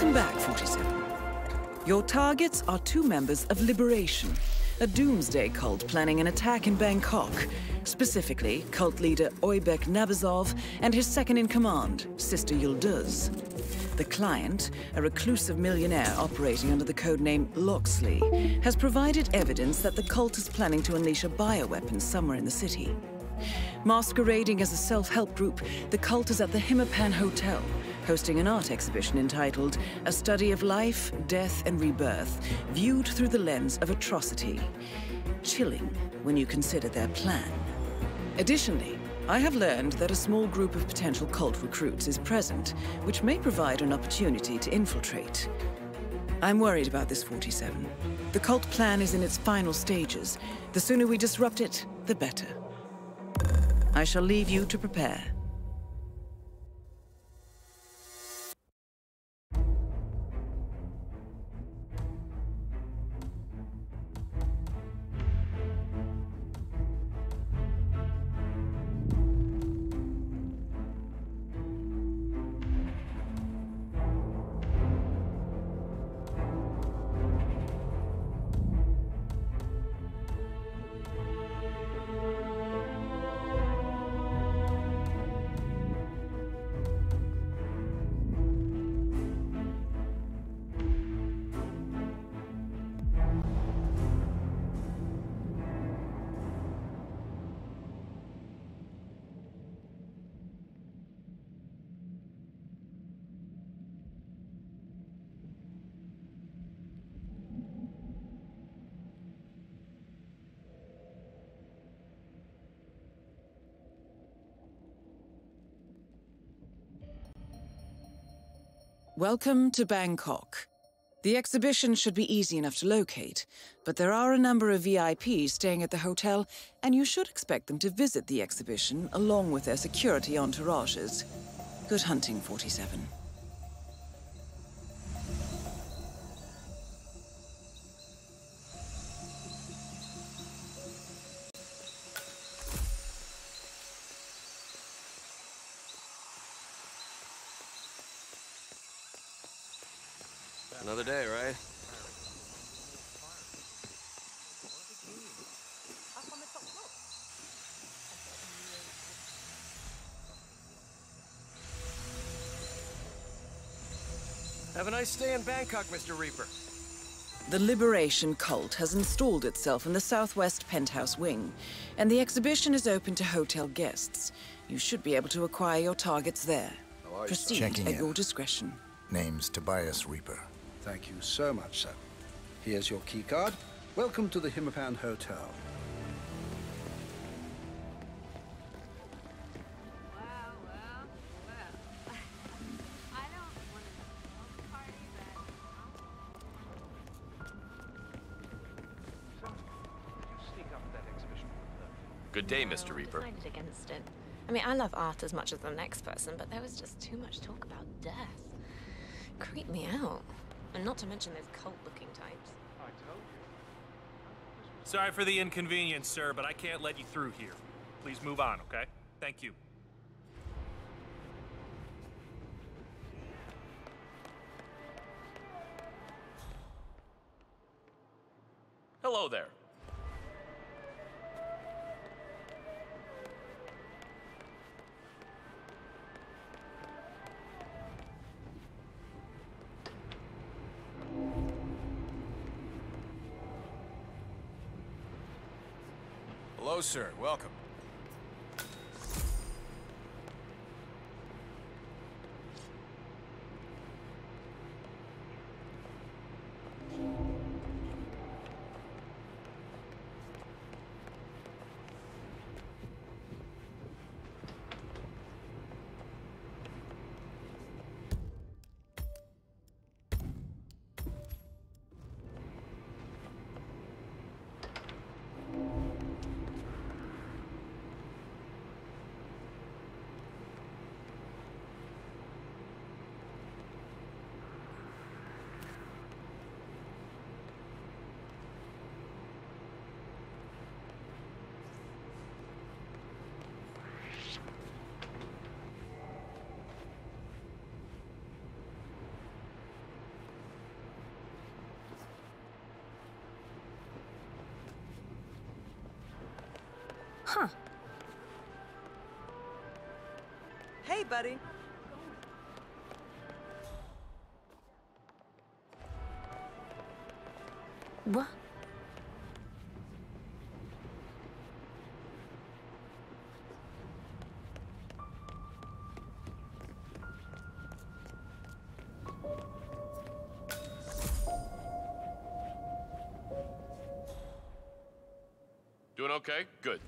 Welcome back, 47. Your targets are two members of Liberation, a doomsday cult planning an attack in Bangkok. Specifically, cult leader Oybek Nabazov and his second-in-command, Sister Yulduz. The client, a reclusive millionaire operating under the codename Locksley, has provided evidence that the cult is planning to unleash a bioweapon somewhere in the city. Masquerading as a self-help group, the cult is at the Himmapan Hotel, hosting an art exhibition entitled A Study of Life, Death and Rebirth, viewed through the lens of atrocity. Chilling when you consider their plan. Additionally, I have learned that a small group of potential cult recruits is present, which may provide an opportunity to infiltrate. I'm worried about this 47. The cult plan is in its final stages. The sooner we disrupt it, the better. I shall leave you to prepare. Welcome to Bangkok. The exhibition should be easy enough to locate, but there are a number of VIPs staying at the hotel, and you should expect them to visit the exhibition along with their security entourages. Good hunting, 47. Nice stay in Bangkok, Mr. Rieper. The Liberation Cult has installed itself in the southwest penthouse wing, and the exhibition is open to hotel guests. You should be able to acquire your targets there. Oh, Proceed Checking at in. your discretion. Name's Tobias Rieper. Thank you so much, sir. Here's your keycard. Welcome to the Himmapan Hotel. Good day, Mr. Rieper. Decided against it. I mean, I love art as much as the next person, but there was just too much talk about death. Creeped me out. And not to mention those cult-looking types. I do. Sorry for the inconvenience, sir, but I can't let you through here. Please move on, okay? Thank you. Hello there. Sir. Welcome. Huh. Hey, buddy. What? Doing okay? Good.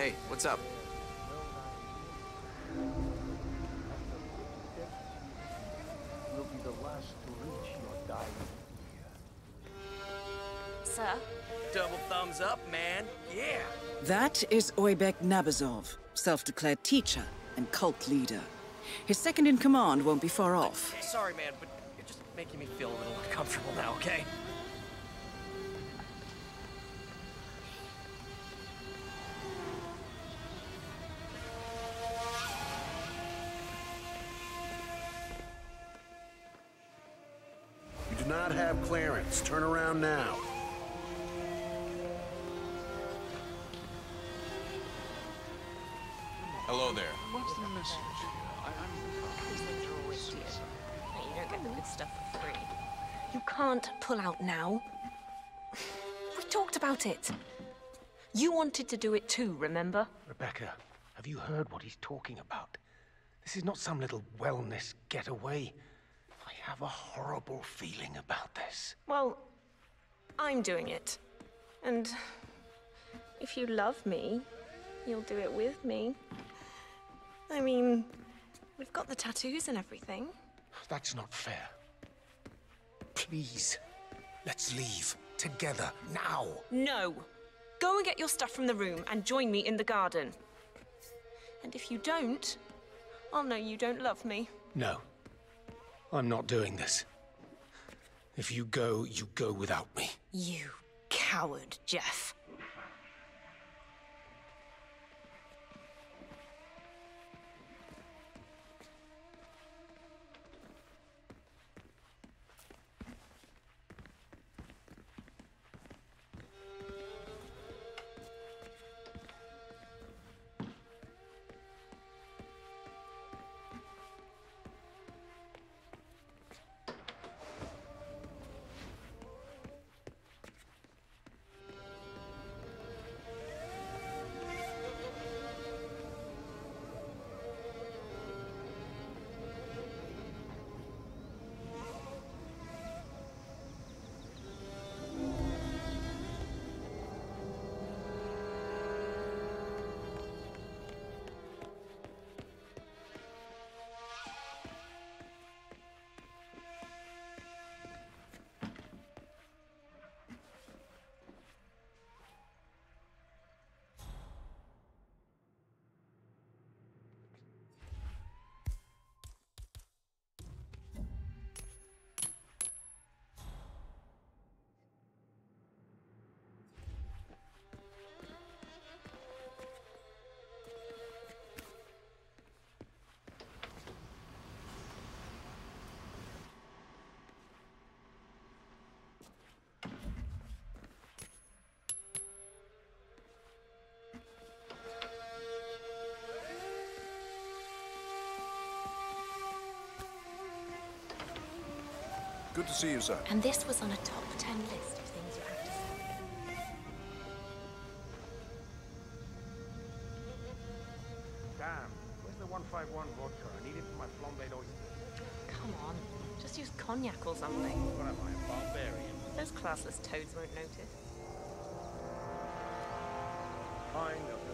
Hey, what's up? will be the last to reach your dying Sir? Double thumbs up, man. Yeah. That is Oybek Nabazov, self-declared teacher and cult leader. His second in command won't be far off. Sorry, man, but you're just making me feel a little uncomfortable now, okay? Clearance. Turn around now. Hello there. What's the message? I, Please don't throw it to you. No, you don't get the good stuff for free. You can't pull out now. We talked about it. You wanted to do it too, remember? Rebecca, have you heard what he's talking about? This is not some little wellness getaway. I have a horrible feeling about this. Well, I'm doing it. And if you love me, you'll do it with me. I mean, we've got the tattoos and everything. That's not fair. Please, let's leave together now. No! Go and get your stuff from the room and join me in the garden. And if you don't, I'll know you don't love me. No, I'm not doing this. If you go, you go without me. You coward, Jeff. Good to see you, sir. And this was on a top 10 list of things you have to say. Damn, where's the 151 vodka? I need it for my flambéed oysters. Come on, just use cognac or something. What am I, a barbarian? Those classless toads won't notice. Fine, they'll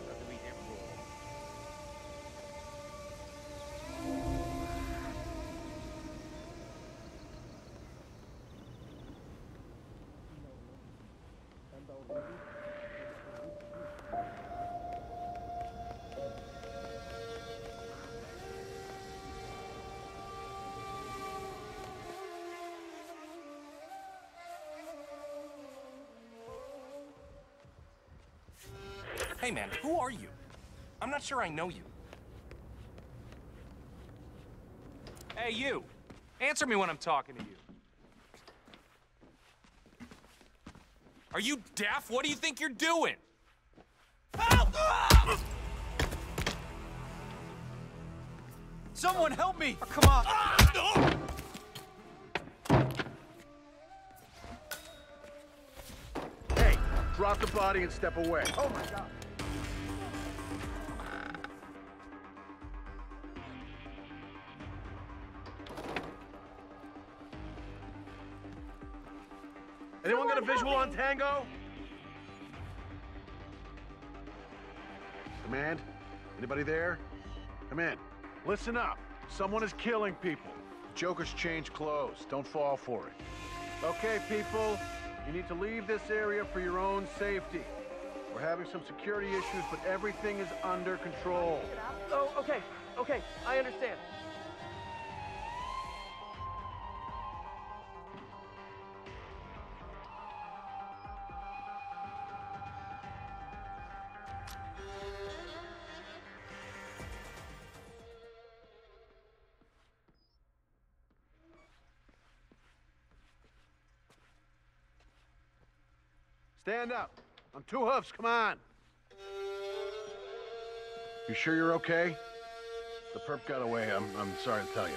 Hey man, who are you? I'm not sure I know you. Hey you! Answer me when I'm talking to you. Are you deaf? What do you think you're doing? Help! Someone help me! Oh, come on! Hey, drop the body and step away. Oh my god. Anyone got a visual on Tango? Command? Anybody there? Come in. Listen up. Someone is killing people. Joker's changed clothes. Don't fall for it. Okay, people. You need to leave this area for your own safety. We're having some security issues, but everything is under control. Oh, okay, okay, I understand. Stand up. On two hoofs, come on. You sure you're okay? The perp got away, I'm, I'm sorry to tell you.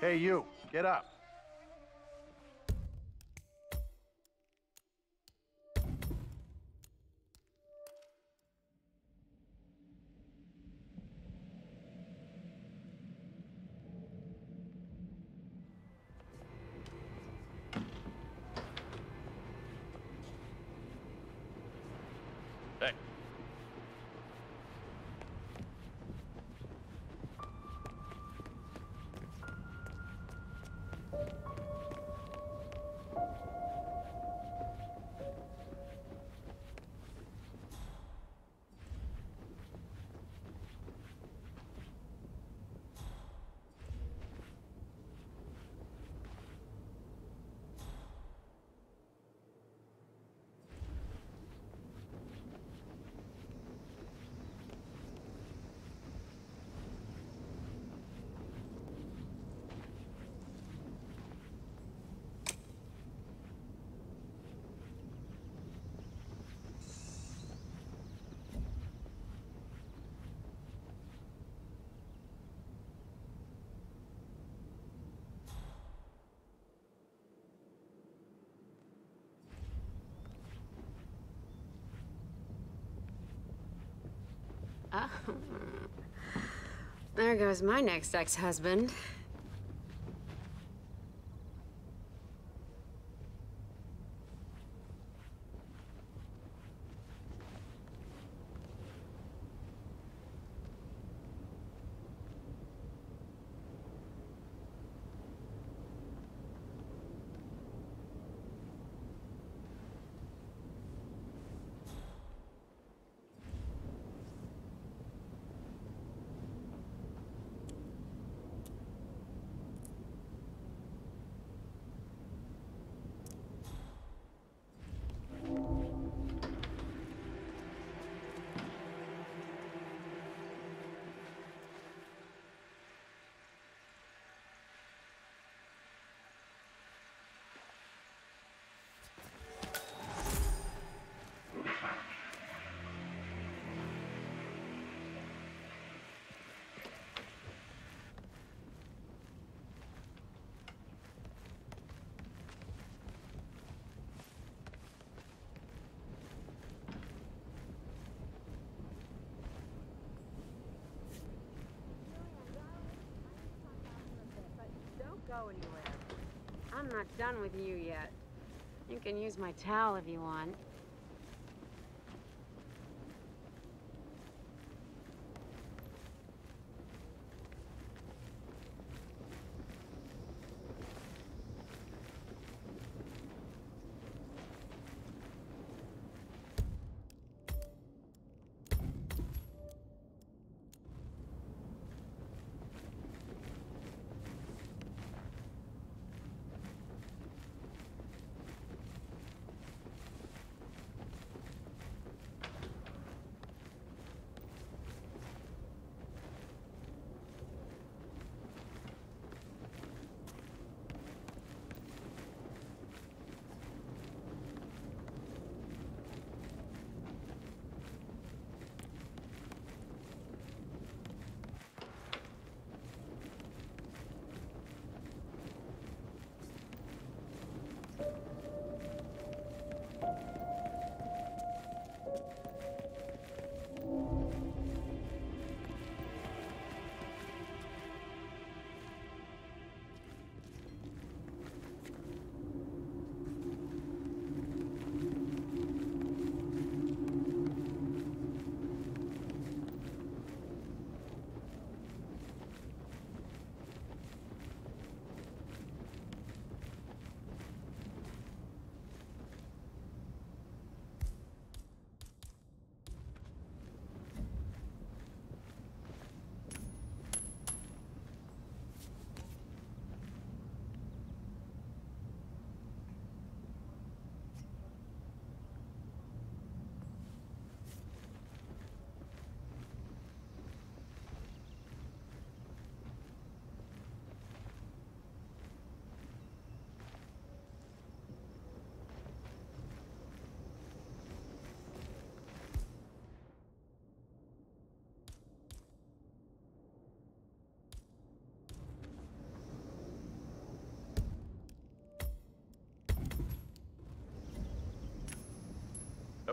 Hey, you, get up. There goes my next ex-husband. Don't go anywhere. I'm not done with you yet. You can use my towel if you want.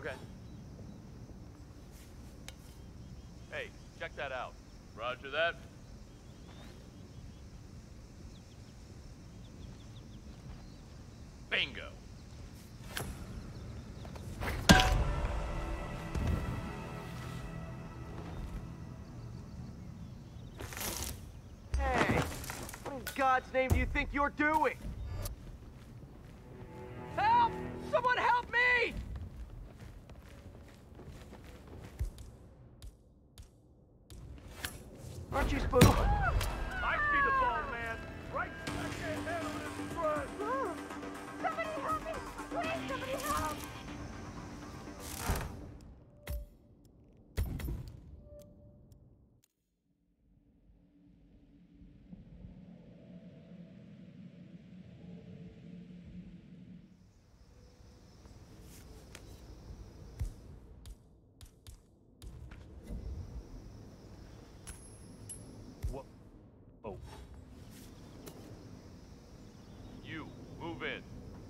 Okay. Hey, check that out. Roger that. Bingo. Hey, what in God's name do you think you're doing?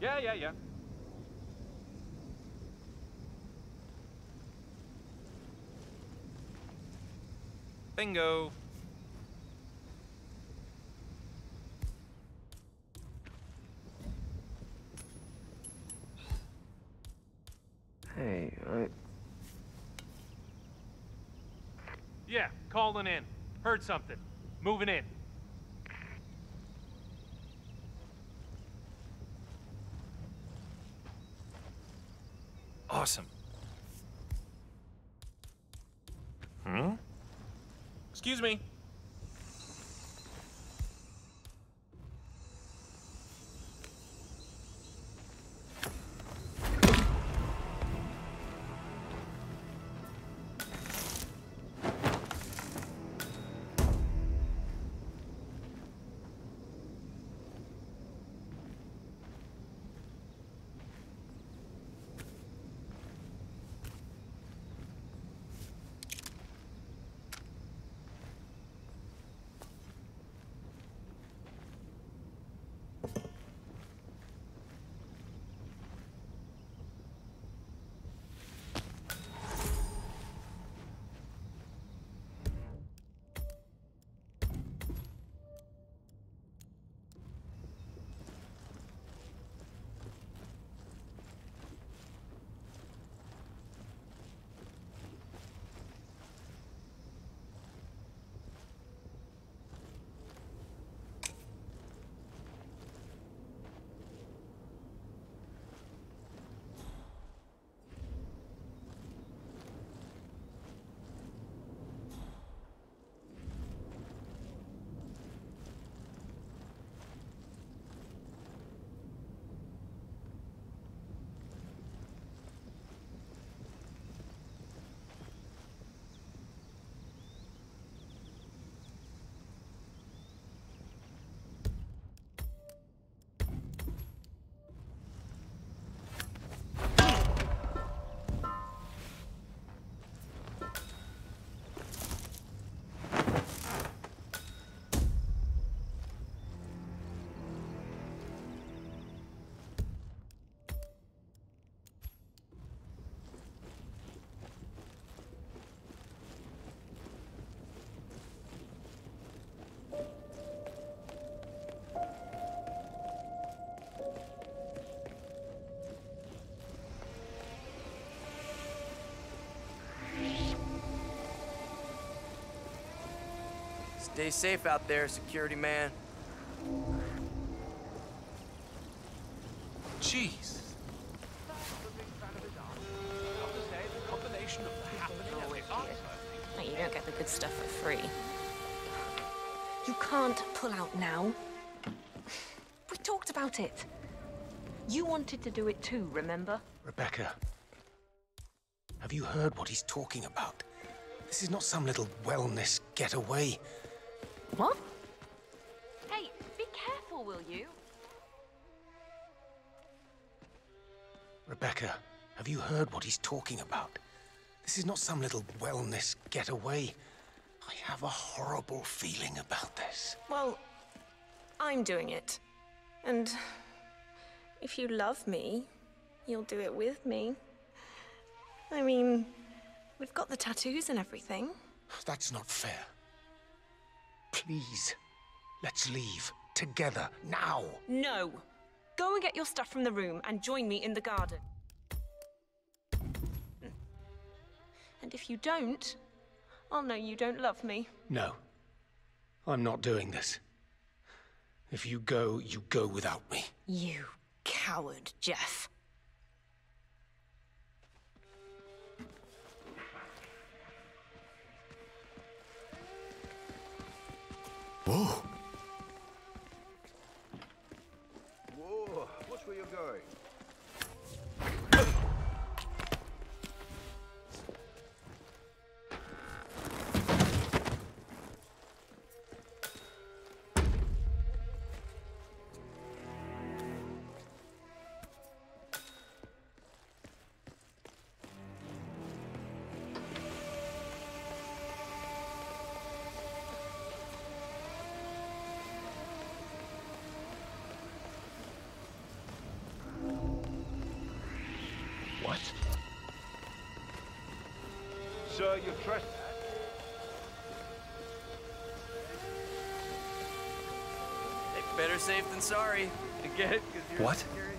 Yeah, yeah, yeah. Bingo. Hey, I... Yeah, calling in. Heard something. Moving in. Excuse me. Stay safe out there, security man. Jeez. Like, you don't get the good stuff for free. You can't pull out now. We talked about it. You wanted to do it too, remember? Rebecca, have you heard what he's talking about? This is not some little wellness getaway. What? Hey, be careful, will you? Rebecca, have you heard what he's talking about? This is not some little wellness getaway. I have a horrible feeling about this. Well, I'm doing it. And if you love me, you'll do it with me. I mean, we've got the tattoos and everything. That's not fair. Please, let's leave. Together, now. No! Go and get your stuff from the room and join me in the garden. And if you don't, I'll know you don't love me. No. I'm not doing this. If you go, you go without me. You coward, Jeff. Whoa! Whoa, watch where you're going. Sir, you trust... Better safe than sorry. Get it? 'Cause you're What? security.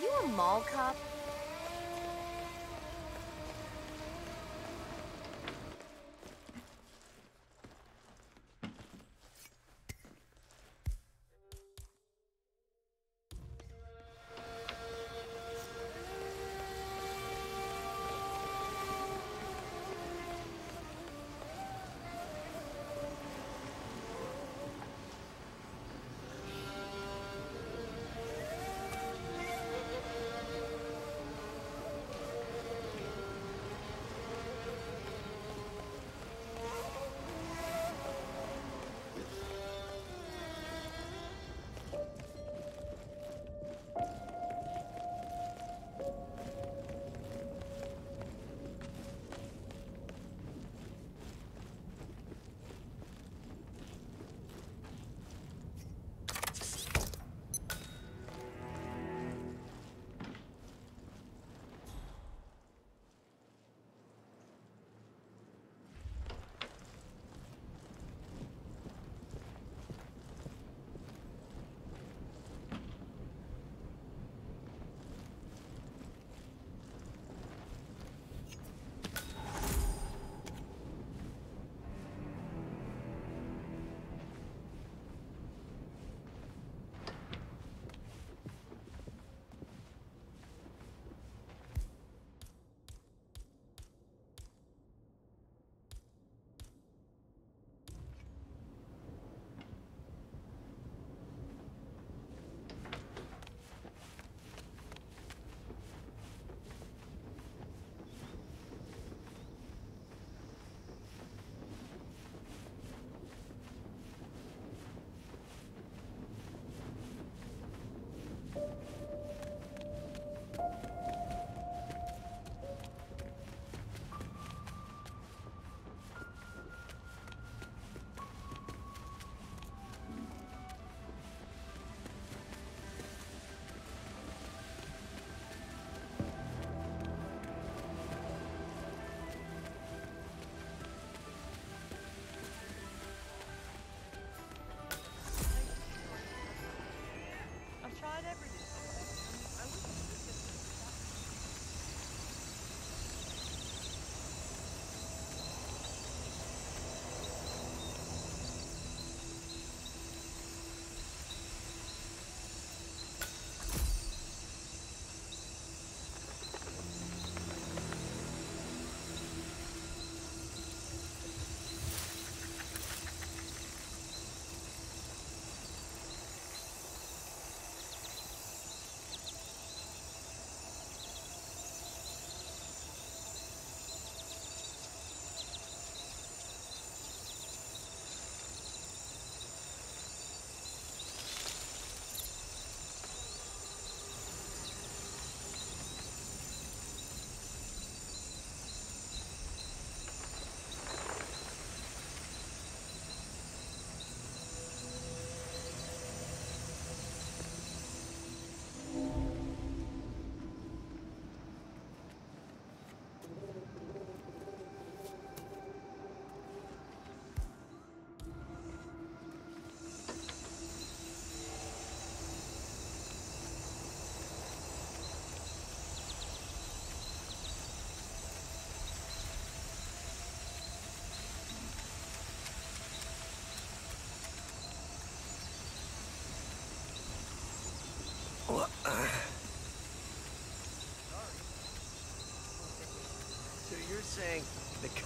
You a mall cop?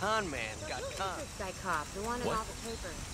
Con man got con. This guy cop, the one in all the papers.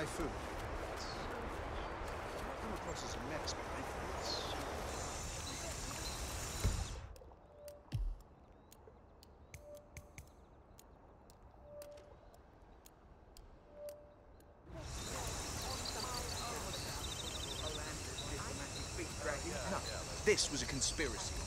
Thai food. I come across as a Mex, but I think it's... No, this was a conspiracy.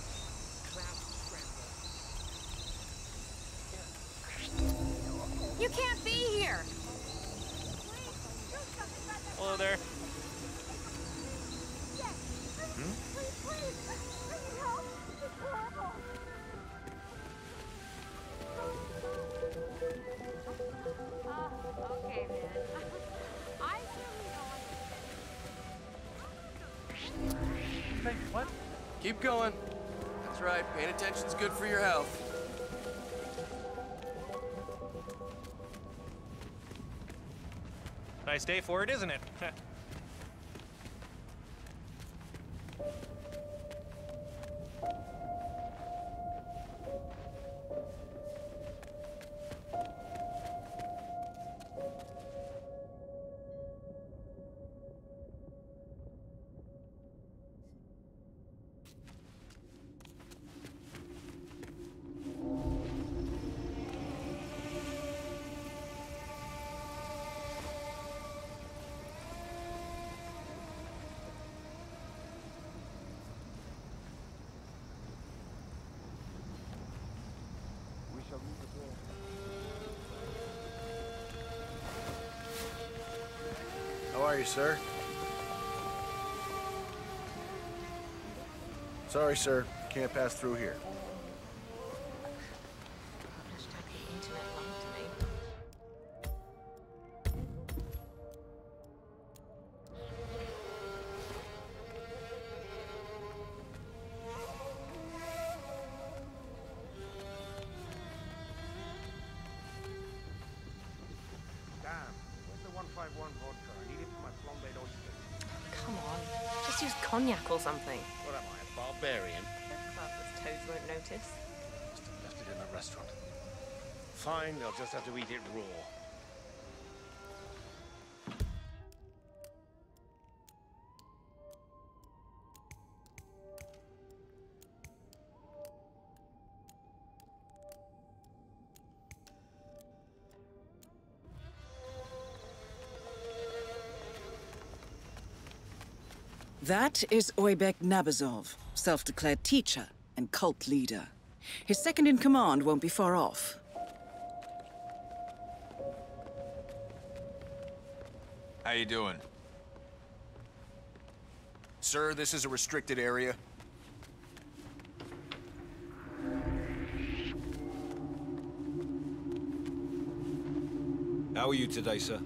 Keep going. That's right, paying attention's good for your health. Nice day for it, isn't it? sir? Sorry, sir. Can't pass through here. Damn, where's the 151 vodka? Cognac or something. What am I, a barbarian? Classless toads won't notice. Must have left it in a restaurant. Fine, they'll just have to eat it raw. That is Oybek Nabazov, self-declared teacher and cult leader. His second in command won't be far off. How you doing? Sir, this is a restricted area. How are you today, sir?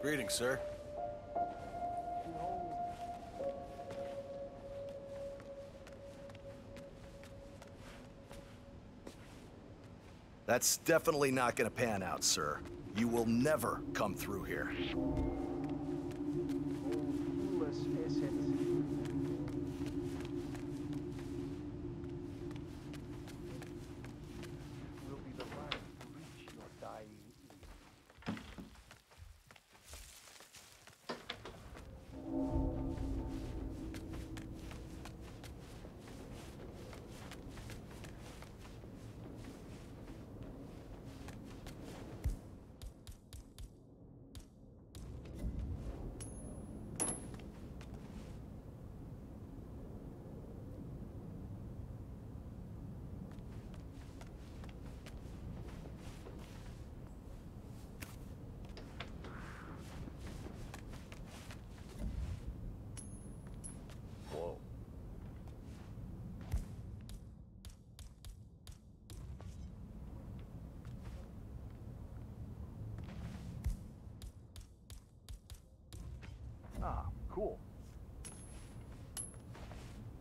Greetings, sir. That's definitely not gonna pan out, sir. You will never come through here.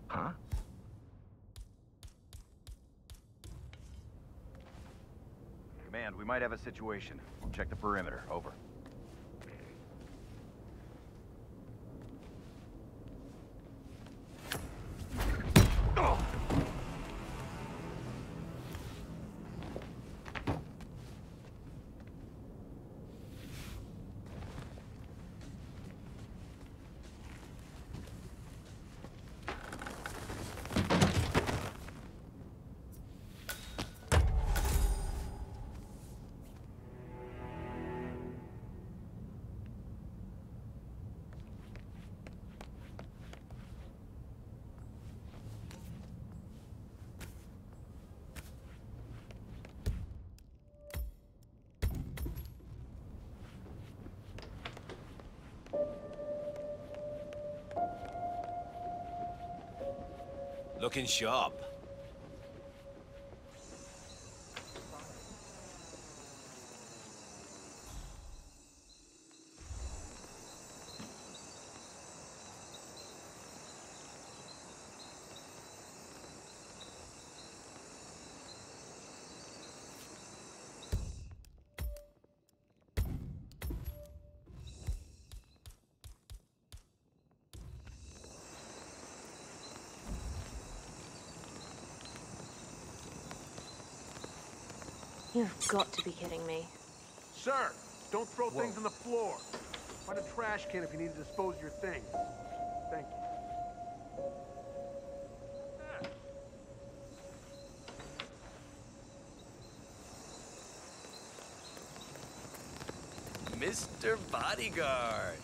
Huh? Command, we might have a situation. We'll check the perimeter. Over. Looking sharp. You've got to be kidding me. Sir, don't throw Whoa. things on the floor. Find a trash can if you need to dispose of your things. Thank you. Mr. Bodyguard.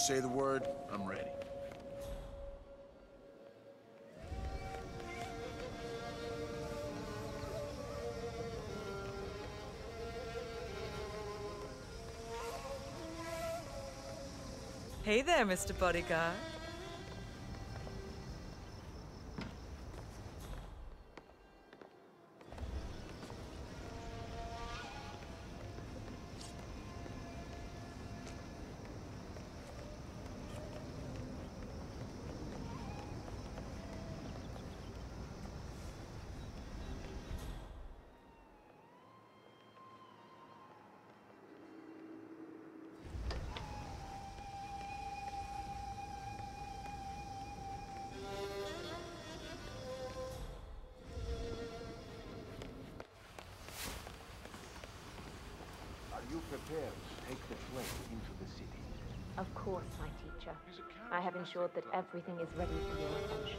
Say the word, I'm ready. Hey there, Mr. Bodyguard. Ensured that everything is ready for your attention.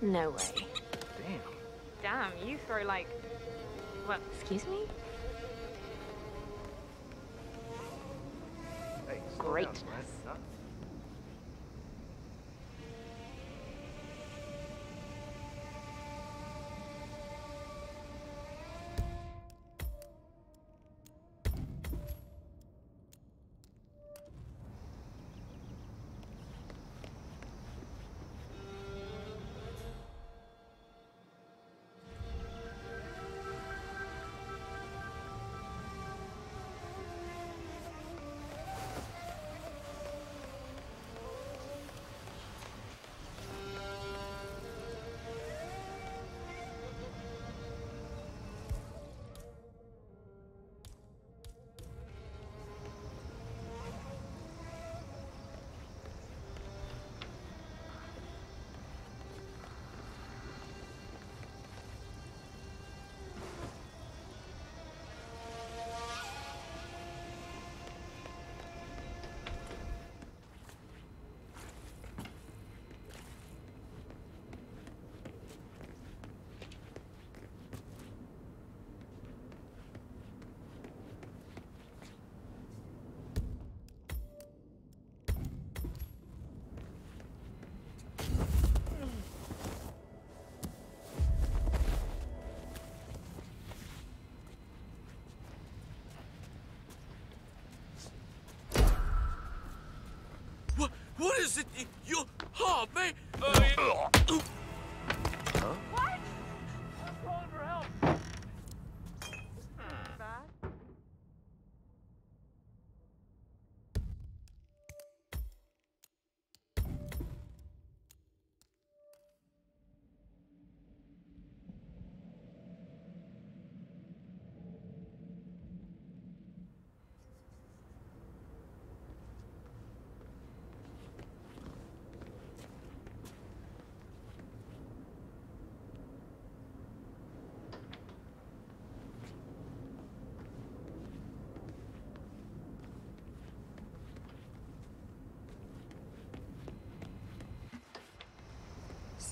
No way. Damn. Damn, you throw like. Well, excuse me? What? Is it? You? Oh, man. Uh,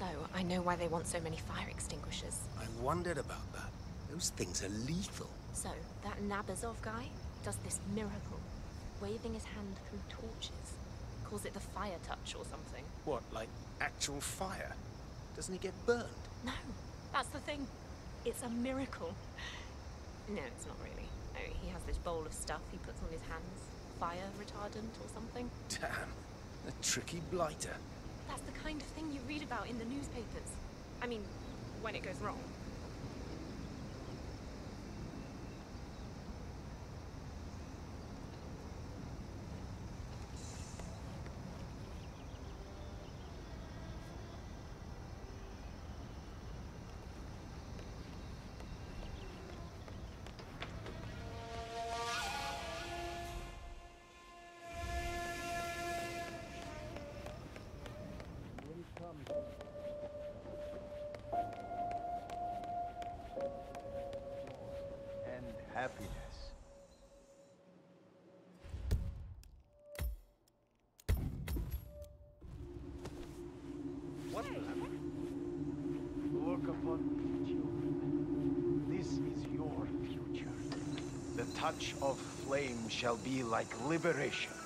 So, I know why they want so many fire extinguishers. I wondered about that. Those things are lethal. So, that Nabazov guy does this miracle, waving his hand through torches. Calls it the fire touch or something. What, like actual fire? Doesn't he get burned? No, that's the thing. It's a miracle. No, it's not really. No, he has this bowl of stuff he puts on his hands. Fire retardant or something. Damn, a tricky blighter. That's the kind of thing you read about in the newspapers. I mean, when it goes wrong. Happiness. What Look upon me, children. This is your future. The touch of flame shall be like liberation.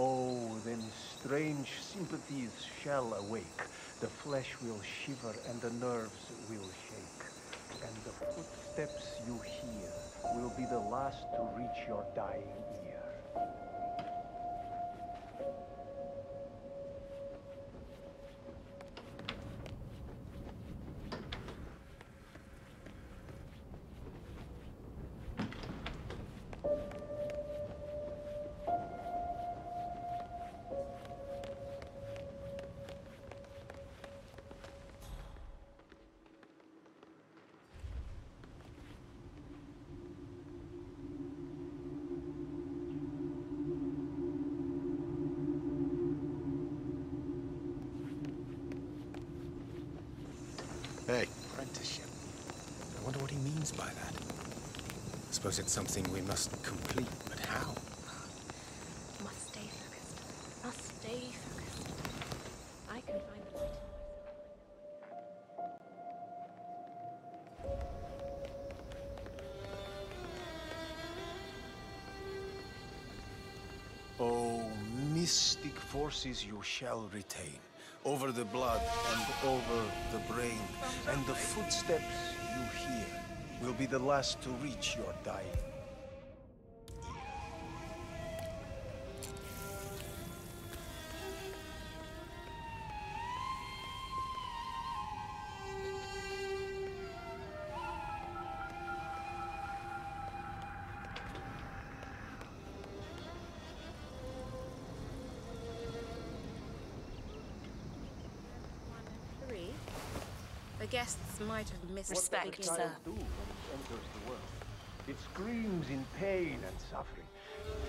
Oh, then strange sympathies shall awake. The flesh will shiver and the nerves will shake. And the footsteps you hear will be the last to reach your dying ear. Suppose it's something we must complete, but how? Must stay focused. Must stay focused. I can find the light. Oh, mystic forces you shall retain, over the blood and over the brain, and the footsteps you hear will be the last to reach your dying. The guests might have missed Respect, the beginning. sir. do when it enters the world. It screams in pain and suffering.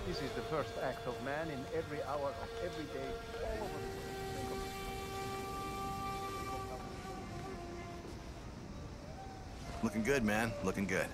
This is the first act of man in every hour of every day all over the world. Looking good, man. Looking good.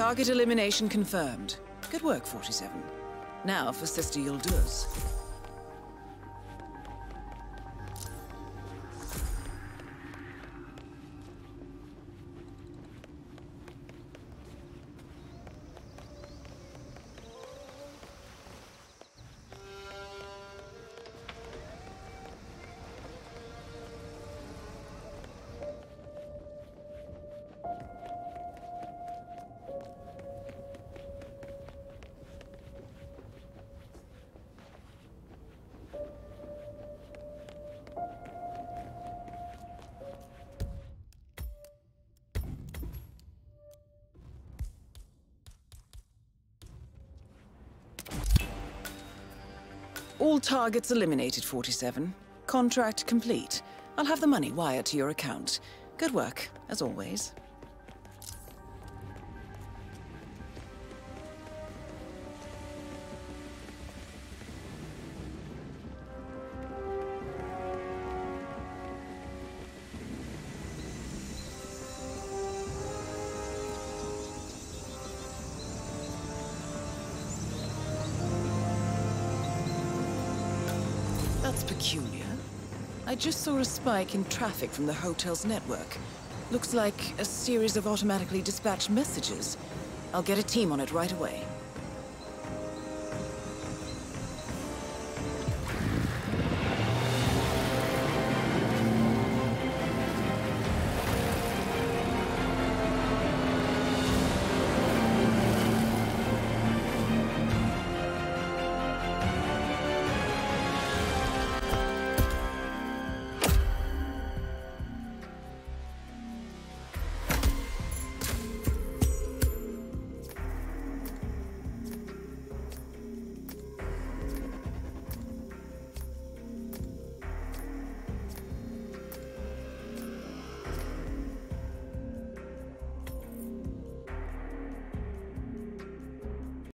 Target elimination confirmed. Good work, 47. Now for Sister Yulduz. All targets eliminated, 47. Contract complete. I'll have the money wired to your account. Good work, as always. Just saw a spike in traffic from the hotel's network. Looks like a series of automatically dispatched messages. I'll get a team on it right away.